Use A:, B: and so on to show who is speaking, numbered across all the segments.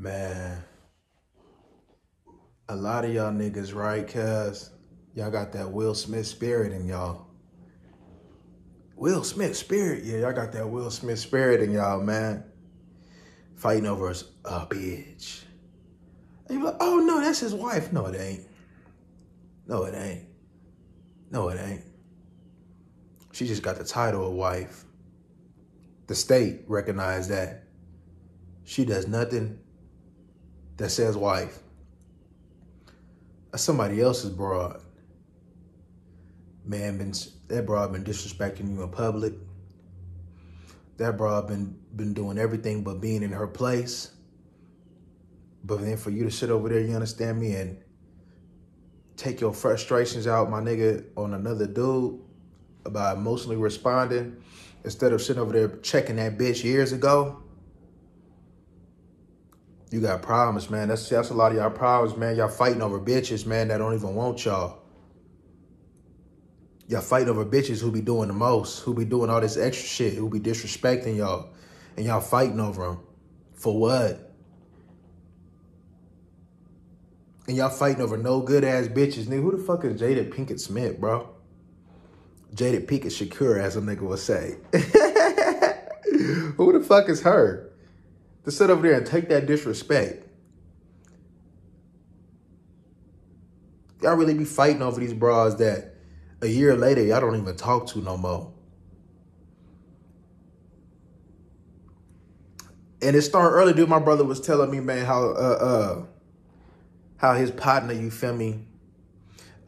A: Man, a lot of y'all niggas, right, cuz y'all got that Will Smith spirit in y'all. Will Smith spirit, yeah, y'all got that Will Smith spirit in y'all, man. Fighting over a bitch. And you like, oh no, that's his wife. No, it ain't. No, it ain't. No, it ain't. She just got the title of wife. The state recognized that. She does nothing that says wife. That's somebody else's broad. Man, been that broad been disrespecting you in public. That broad been been doing everything but being in her place. But then for you to sit over there, you understand me, and take your frustrations out, my nigga, on another dude about emotionally responding instead of sitting over there checking that bitch years ago. You got problems, man. That's that's a lot of y'all problems, man. Y'all fighting over bitches, man, that don't even want y'all. Y'all fighting over bitches who be doing the most, who be doing all this extra shit, who be disrespecting y'all, and y'all fighting over them. For what? And y'all fighting over no good ass bitches. Nigga, who the fuck is Jada Pinkett Smith, bro? Jada Pinkett Shakur, as a nigga would say. who the fuck is her? To sit over there and take that disrespect. Y'all really be fighting over these bras that a year later y'all don't even talk to no more. And it started early, dude. My brother was telling me, man, how uh uh how his partner, you feel me,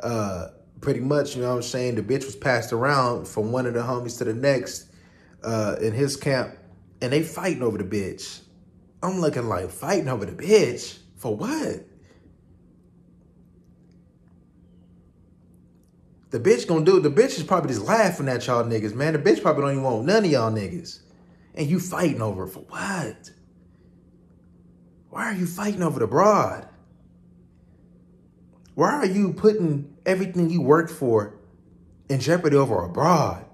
A: uh pretty much, you know what I'm saying, the bitch was passed around from one of the homies to the next uh in his camp, and they fighting over the bitch. I'm looking like fighting over the bitch. For what? The bitch gonna do, the bitch is probably just laughing at y'all niggas, man. The bitch probably don't even want none of y'all niggas. And you fighting over for what? Why are you fighting over the broad? Why are you putting everything you worked for in jeopardy over a broad?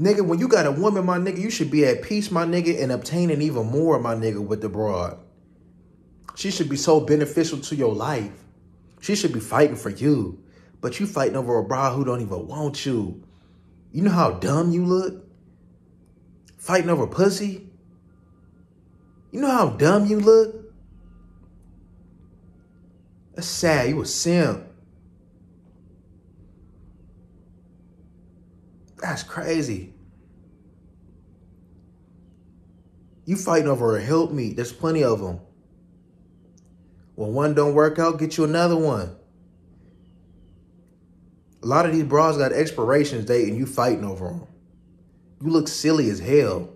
A: Nigga, when you got a woman, my nigga, you should be at peace, my nigga, and obtaining even more, my nigga, with the broad. She should be so beneficial to your life. She should be fighting for you. But you fighting over a broad who don't even want you. You know how dumb you look? Fighting over pussy? You know how dumb you look? That's sad. You a simp. That's crazy. You fighting over a help me. There's plenty of them. When one don't work out, get you another one. A lot of these bras got expirations date and you fighting over them. You look silly as hell.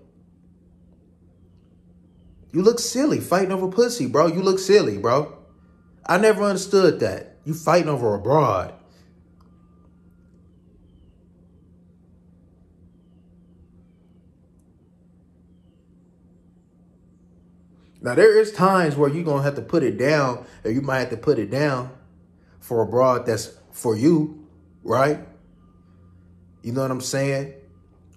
A: You look silly fighting over pussy, bro. You look silly, bro. I never understood that. You fighting over a broad. Now there is times where you're gonna have to put it down, or you might have to put it down for a broad that's for you, right? You know what I'm saying?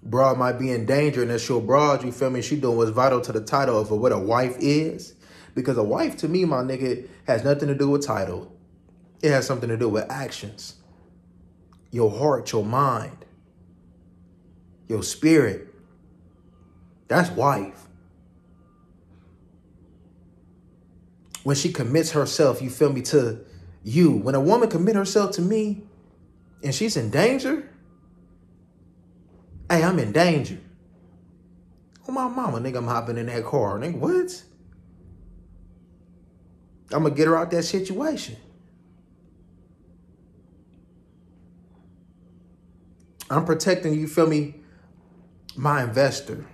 A: Broad might be in danger, and that's your broad, you feel me? She doing what's vital to the title of what a wife is. Because a wife to me, my nigga, has nothing to do with title. It has something to do with actions. Your heart, your mind, your spirit. That's wife. When she commits herself, you feel me, to you. When a woman commit herself to me and she's in danger, hey, I'm in danger. Oh, my mama, nigga, I'm hopping in that car. Nigga, what? I'm going to get her out that situation. I'm protecting, you feel me, my investor.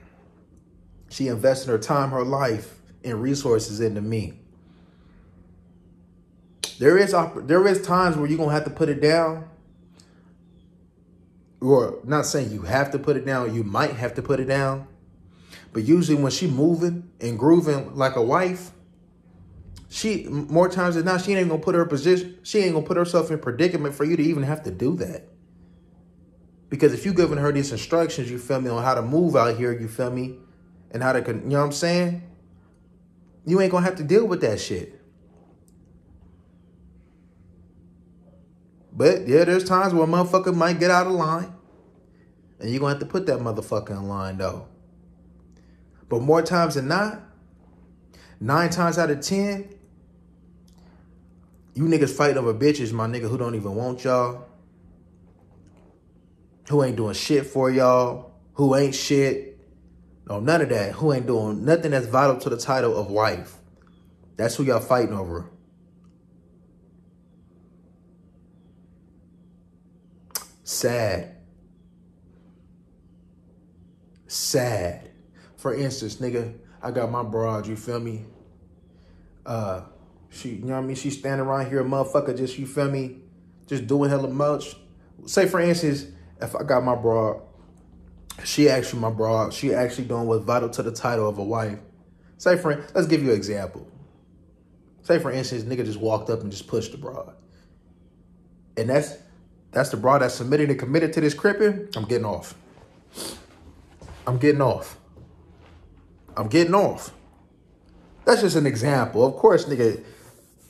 A: She invested her time, her life, and resources into me. There is there is times where you're gonna have to put it down. Or not saying you have to put it down, you might have to put it down. But usually when she moving and grooving like a wife, she more times than not, she ain't gonna put her position, she ain't gonna put herself in predicament for you to even have to do that. Because if you giving her these instructions, you feel me, on how to move out here, you feel me, and how to, you know what I'm saying? you ain't gonna have to deal with that shit. But yeah, there's times where a motherfucker might get out of line. And you're gonna have to put that motherfucker in line though. But more times than not, nine times out of ten, you niggas fighting over bitches, my nigga, who don't even want y'all. Who ain't doing shit for y'all. Who ain't shit. No, none of that. Who ain't doing nothing that's vital to the title of wife. That's who y'all fighting over. Sad. Sad. For instance, nigga, I got my broad, you feel me? Uh, she, you know what I mean? She's standing around here, motherfucker, just, you feel me? Just doing hella much. Say, for instance, if I got my broad, she actually, my broad, she actually doing what's vital to the title of a wife. Say, for, let's give you an example. Say, for instance, nigga just walked up and just pushed the broad. And that's that's the broad that's submitted and committed to this cripping, I'm getting off. I'm getting off. I'm getting off. That's just an example. Of course, nigga,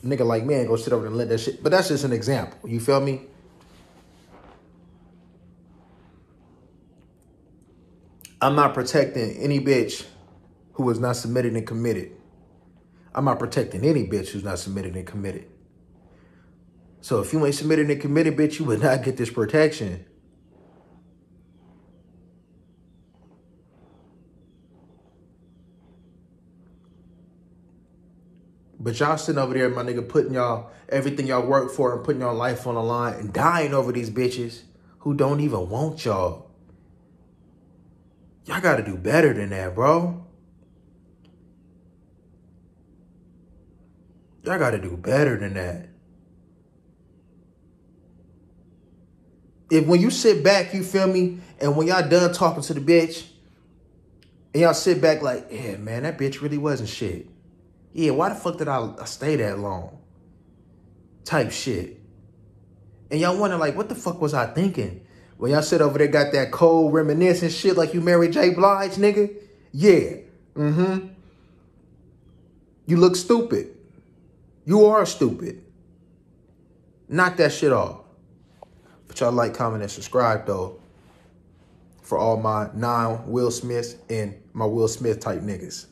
A: nigga like me ain't gonna sit over and let that shit, but that's just an example. You feel me? I'm not protecting any bitch who is not submitted and committed. I'm not protecting any bitch who's not submitted and committed. So if you ain't submitted and committed, bitch, you would not get this protection. But y'all sitting over there, my nigga, putting y'all everything y'all work for and putting y'all life on the line and dying over these bitches who don't even want y'all. Y'all gotta do better than that, bro. Y'all gotta do better than that. If when you sit back, you feel me, and when y'all done talking to the bitch, and y'all sit back like, yeah, man, that bitch really wasn't shit. Yeah, why the fuck did I, I stay that long? Type shit. And y'all wonder like, what the fuck was I thinking? When y'all sit over there, got that cold reminiscing shit like you Mary J. Blige, nigga? Yeah. Mm-hmm. You look stupid. You are stupid. Knock that shit off. But y'all like, comment, and subscribe though for all my non Will Smiths and my Will Smith type niggas.